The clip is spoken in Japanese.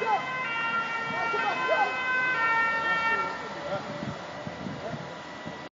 Let's go!